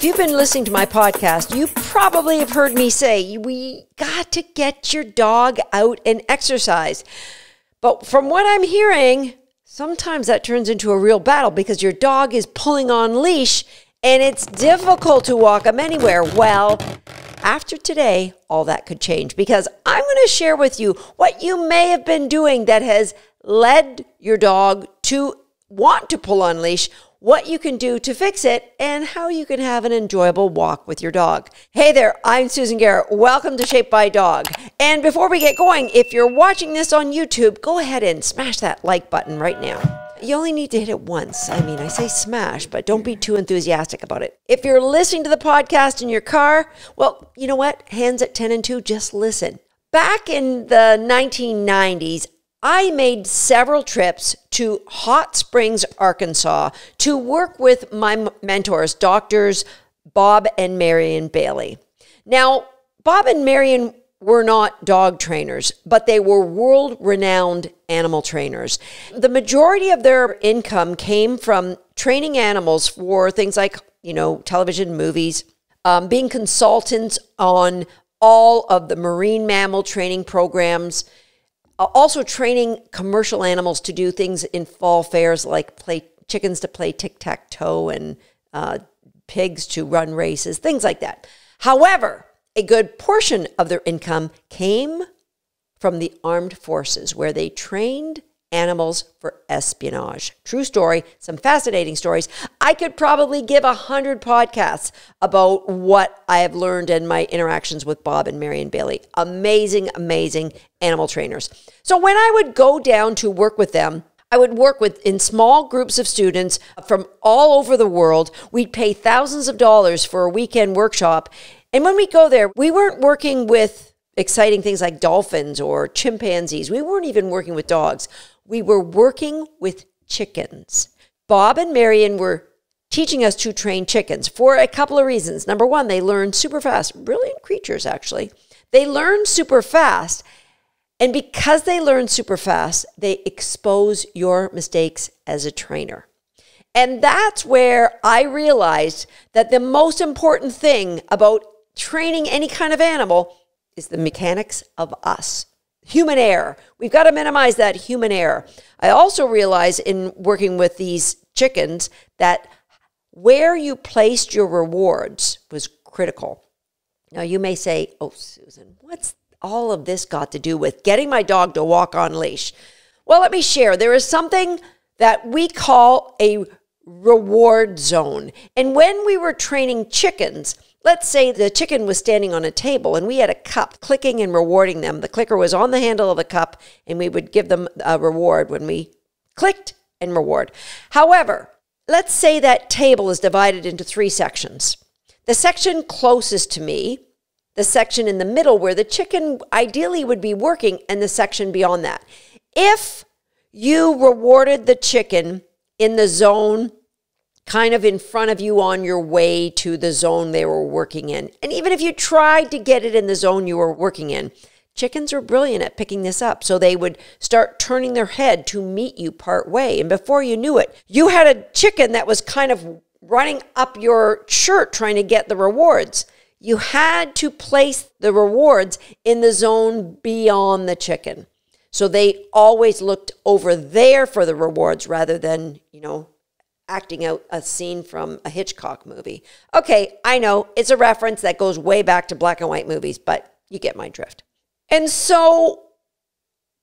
If you've been listening to my podcast, you probably have heard me say we got to get your dog out and exercise. But from what I'm hearing, sometimes that turns into a real battle because your dog is pulling on leash and it's difficult to walk them anywhere. Well, after today, all that could change because I'm going to share with you what you may have been doing that has led your dog to want to pull on leash what you can do to fix it, and how you can have an enjoyable walk with your dog. Hey there, I'm Susan Garrett. Welcome to Shaped by Dog. And before we get going, if you're watching this on YouTube, go ahead and smash that like button right now. You only need to hit it once. I mean, I say smash, but don't be too enthusiastic about it. If you're listening to the podcast in your car, well, you know what? Hands at 10 and 2, just listen. Back in the 1990s, I made several trips to Hot Springs, Arkansas to work with my mentors, doctors Bob and Marian Bailey. Now, Bob and Marian were not dog trainers, but they were world renowned animal trainers. The majority of their income came from training animals for things like, you know, television, movies, um, being consultants on all of the marine mammal training programs also training commercial animals to do things in fall fairs like play chickens to play tic-tac-toe and uh, pigs to run races, things like that. However, a good portion of their income came from the armed forces where they trained animals for espionage. True story, some fascinating stories. I could probably give a hundred podcasts about what I have learned in my interactions with Bob and Marian Bailey. Amazing, amazing animal trainers. So when I would go down to work with them, I would work with in small groups of students from all over the world. We'd pay thousands of dollars for a weekend workshop. And when we go there, we weren't working with exciting things like dolphins or chimpanzees. We weren't even working with dogs we were working with chickens. Bob and Marian were teaching us to train chickens for a couple of reasons. Number one, they learn super fast, brilliant creatures, actually. They learn super fast. And because they learn super fast, they expose your mistakes as a trainer. And that's where I realized that the most important thing about training any kind of animal is the mechanics of us human error. We've got to minimize that human error. I also realize in working with these chickens that where you placed your rewards was critical. Now, you may say, Oh, Susan, what's all of this got to do with getting my dog to walk on leash? Well, let me share. There is something that we call a reward zone. And when we were training chickens, Let's say the chicken was standing on a table and we had a cup clicking and rewarding them. The clicker was on the handle of the cup and we would give them a reward when we clicked and reward. However, let's say that table is divided into three sections. The section closest to me, the section in the middle where the chicken ideally would be working, and the section beyond that. If you rewarded the chicken in the zone kind of in front of you on your way to the zone they were working in. And even if you tried to get it in the zone you were working in, chickens are brilliant at picking this up. So they would start turning their head to meet you part way. And before you knew it, you had a chicken that was kind of running up your shirt trying to get the rewards. You had to place the rewards in the zone beyond the chicken. So they always looked over there for the rewards rather than, you know, acting out a scene from a Hitchcock movie. Okay, I know it's a reference that goes way back to black and white movies, but you get my drift. And so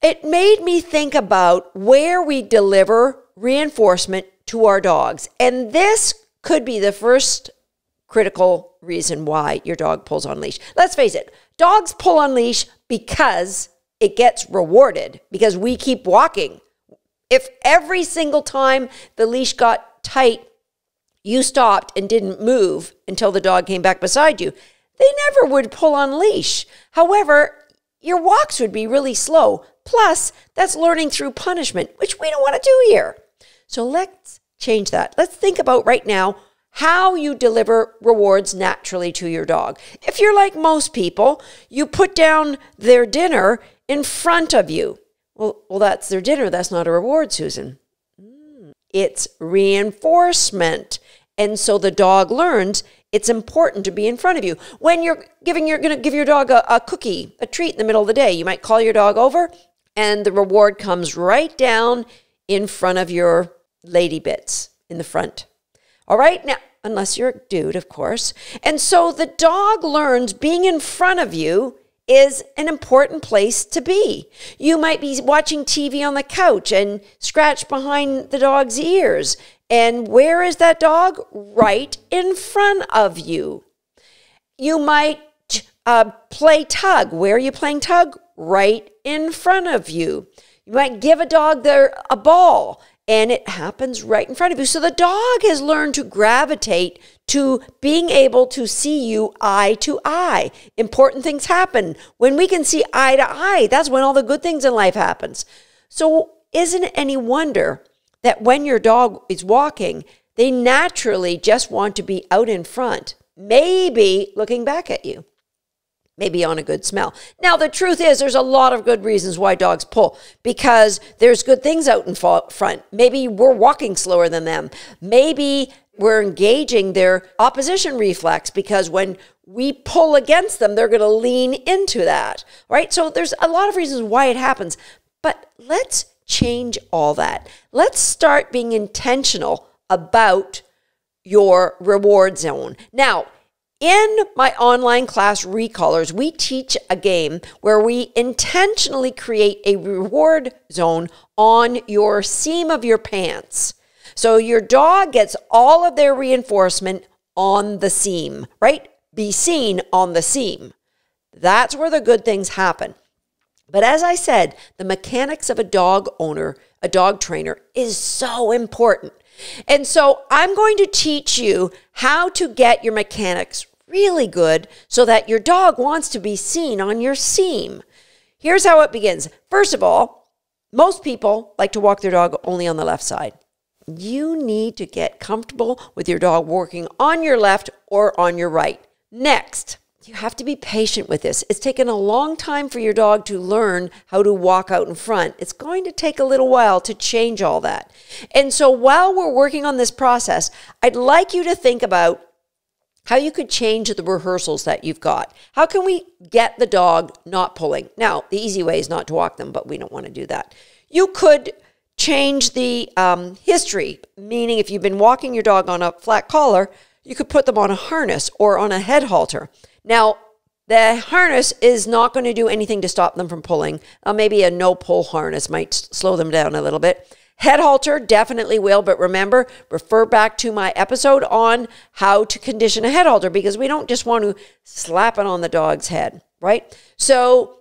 it made me think about where we deliver reinforcement to our dogs. And this could be the first critical reason why your dog pulls on leash. Let's face it, dogs pull on leash because it gets rewarded because we keep walking. If every single time the leash got tight, you stopped and didn't move until the dog came back beside you, they never would pull on leash. However, your walks would be really slow. Plus, that's learning through punishment, which we don't want to do here. So let's change that. Let's think about right now how you deliver rewards naturally to your dog. If you're like most people, you put down their dinner in front of you. Well, well that's their dinner. That's not a reward, Susan it's reinforcement. And so the dog learns it's important to be in front of you. When you're giving you're to give your dog a, a cookie, a treat in the middle of the day, you might call your dog over and the reward comes right down in front of your lady bits in the front. All right? Now, unless you're a dude, of course. And so the dog learns being in front of you is an important place to be. You might be watching TV on the couch and scratch behind the dog's ears. And where is that dog? Right in front of you. You might uh, play tug. Where are you playing tug? Right in front of you. You might give a dog their a ball and it happens right in front of you. So the dog has learned to gravitate to being able to see you eye to eye. Important things happen when we can see eye to eye. That's when all the good things in life happens. So isn't it any wonder that when your dog is walking, they naturally just want to be out in front, maybe looking back at you maybe on a good smell. Now, the truth is, there's a lot of good reasons why dogs pull because there's good things out in front. Maybe we're walking slower than them. Maybe we're engaging their opposition reflex because when we pull against them, they're going to lean into that, right? So there's a lot of reasons why it happens. But let's change all that. Let's start being intentional about your reward zone. Now, in my online class, Recallers, we teach a game where we intentionally create a reward zone on your seam of your pants. So your dog gets all of their reinforcement on the seam, right? Be seen on the seam. That's where the good things happen. But as I said, the mechanics of a dog owner, a dog trainer, is so important. And so I'm going to teach you how to get your mechanics really good so that your dog wants to be seen on your seam. Here's how it begins. First of all, most people like to walk their dog only on the left side. You need to get comfortable with your dog working on your left or on your right. Next, you have to be patient with this. It's taken a long time for your dog to learn how to walk out in front. It's going to take a little while to change all that. And so while we're working on this process, I'd like you to think about how you could change the rehearsals that you've got. How can we get the dog not pulling? Now, the easy way is not to walk them, but we don't want to do that. You could change the um, history, meaning if you've been walking your dog on a flat collar, you could put them on a harness or on a head halter. Now, the harness is not going to do anything to stop them from pulling. Uh, maybe a no pull harness might slow them down a little bit. Head halter definitely will, but remember, refer back to my episode on how to condition a head halter because we don't just want to slap it on the dog's head, right? So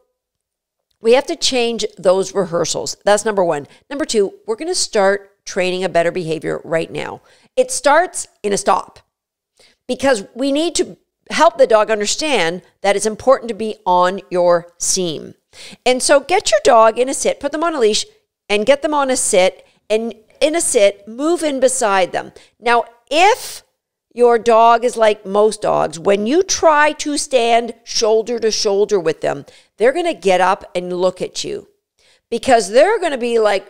we have to change those rehearsals. That's number one. Number two, we're going to start training a better behavior right now. It starts in a stop because we need to help the dog understand that it's important to be on your seam. And so get your dog in a sit, put them on a leash, and get them on a sit and in a sit, move in beside them. Now, if your dog is like most dogs, when you try to stand shoulder to shoulder with them, they're going to get up and look at you because they're going to be like,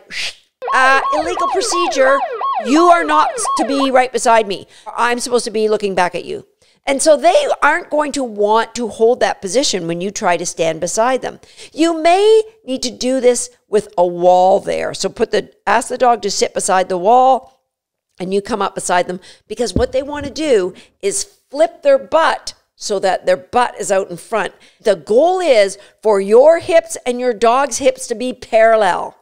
uh, illegal procedure. You are not to be right beside me. I'm supposed to be looking back at you. And so they aren't going to want to hold that position when you try to stand beside them. You may need to do this with a wall there. So put the ask the dog to sit beside the wall and you come up beside them because what they want to do is flip their butt so that their butt is out in front. The goal is for your hips and your dog's hips to be parallel.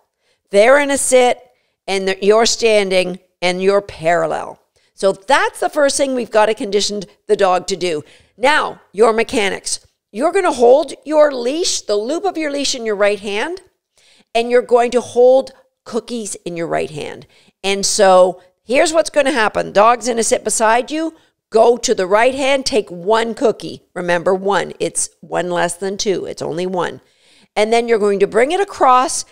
They're in a sit and you're standing and you're parallel. So that's the first thing we've got to condition the dog to do. Now, your mechanics. You're going to hold your leash, the loop of your leash in your right hand, and you're going to hold cookies in your right hand. And so here's what's going to happen dog's going to sit beside you. Go to the right hand, take one cookie. Remember, one. It's one less than two, it's only one. And then you're going to bring it across,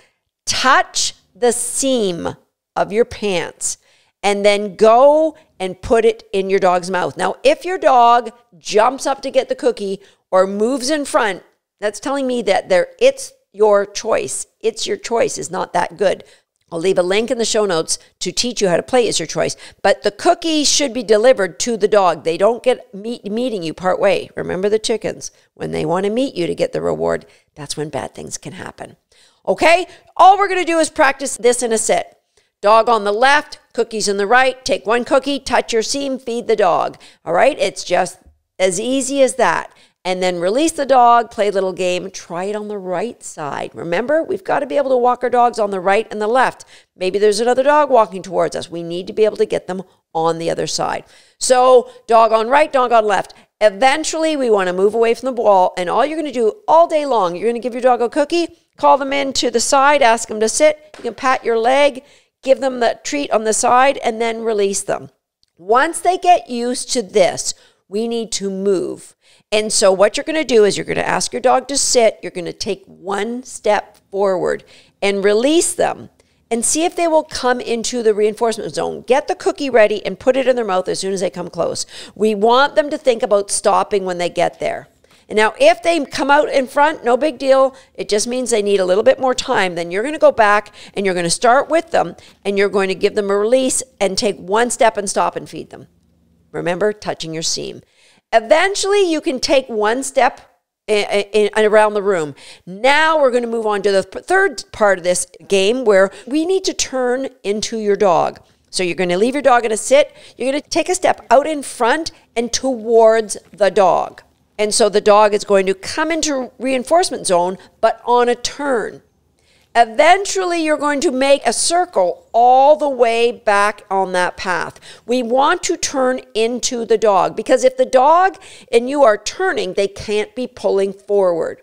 touch the seam of your pants and then go and put it in your dog's mouth. Now, if your dog jumps up to get the cookie or moves in front, that's telling me that there it's your choice. It's your choice is not that good. I'll leave a link in the show notes to teach you how to play is your choice. But the cookies should be delivered to the dog. They don't get meet, meeting you part way. Remember the chickens. When they want to meet you to get the reward, that's when bad things can happen. Okay? All we're going to do is practice this in a sit. Dog on the left, cookies on the right. Take one cookie, touch your seam, feed the dog. All right? It's just as easy as that and then release the dog, play a little game, try it on the right side. Remember, we've got to be able to walk our dogs on the right and the left. Maybe there's another dog walking towards us. We need to be able to get them on the other side. So, dog on right, dog on left. Eventually, we want to move away from the ball, and all you're going to do all day long, you're going to give your dog a cookie, call them in to the side, ask them to sit. You can pat your leg, give them the treat on the side, and then release them. Once they get used to this, we need to move. And so, what you're going to do is you're going to ask your dog to sit. You're going to take one step forward and release them and see if they will come into the reinforcement zone. Get the cookie ready and put it in their mouth as soon as they come close. We want them to think about stopping when they get there. And now, if they come out in front, no big deal. It just means they need a little bit more time. Then you're going to go back and you're going to start with them and you're going to give them a release and take one step and stop and feed them. Remember, touching your seam. Eventually, you can take one step in, in, around the room. Now we're going to move on to the third part of this game where we need to turn into your dog. So you're going to leave your dog in a sit. You're going to take a step out in front and towards the dog. And so the dog is going to come into reinforcement zone, but on a turn. Eventually, you're going to make a circle all the way back on that path. We want to turn into the dog because if the dog and you are turning, they can't be pulling forward.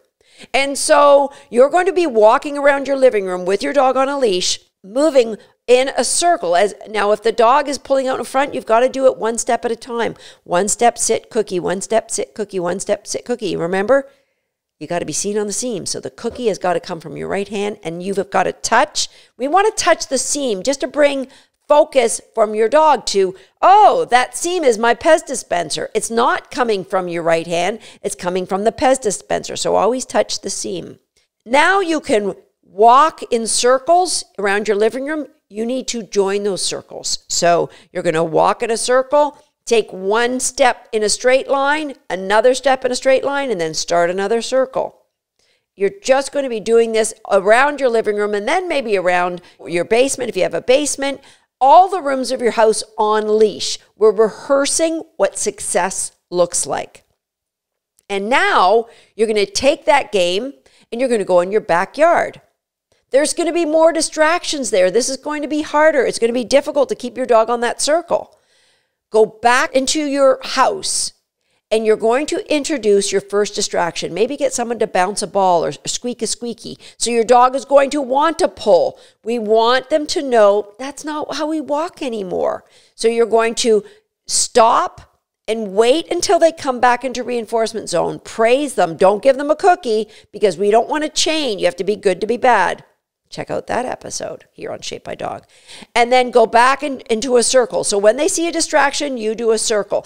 And so you're going to be walking around your living room with your dog on a leash, moving in a circle. As now, if the dog is pulling out in front, you've got to do it one step at a time. One step, sit, cookie. One step, sit, cookie. One step, sit, cookie. Remember? You got to be seen on the seam. So the cookie has got to come from your right hand and you've got to touch. We want to touch the seam just to bring focus from your dog to, oh, that seam is my Pez dispenser. It's not coming from your right hand, it's coming from the Pez dispenser. So always touch the seam. Now you can walk in circles around your living room. You need to join those circles. So you're going to walk in a circle Take one step in a straight line, another step in a straight line, and then start another circle. You're just going to be doing this around your living room and then maybe around your basement if you have a basement, all the rooms of your house on leash. We're rehearsing what success looks like. And now you're going to take that game and you're going to go in your backyard. There's going to be more distractions there. This is going to be harder. It's going to be difficult to keep your dog on that circle. Go back into your house and you're going to introduce your first distraction. Maybe get someone to bounce a ball or squeak a squeaky. So your dog is going to want to pull. We want them to know that's not how we walk anymore. So you're going to stop and wait until they come back into reinforcement zone. Praise them. Don't give them a cookie because we don't want to chain. You have to be good to be bad. Check out that episode here on Shaped by Dog. And then go back in, into a circle. So when they see a distraction, you do a circle.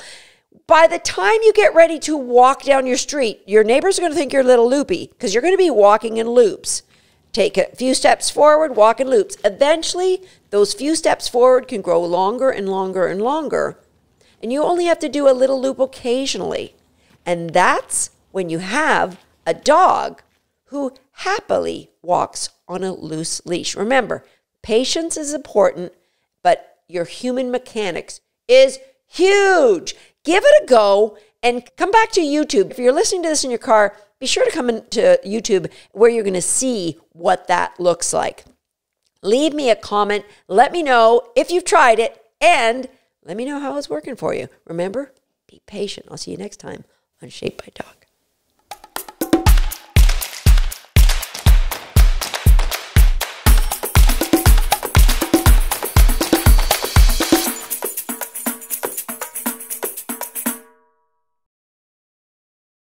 By the time you get ready to walk down your street, your neighbors are going to think you're a little loopy because you're going to be walking in loops. Take a few steps forward, walk in loops. Eventually, those few steps forward can grow longer and longer and longer. And you only have to do a little loop occasionally. And that's when you have a dog who happily walks on a loose leash. Remember, patience is important, but your human mechanics is huge. Give it a go and come back to YouTube. If you're listening to this in your car, be sure to come into YouTube where you're going to see what that looks like. Leave me a comment. Let me know if you've tried it and let me know how it's working for you. Remember, be patient. I'll see you next time on Shaped by Dog.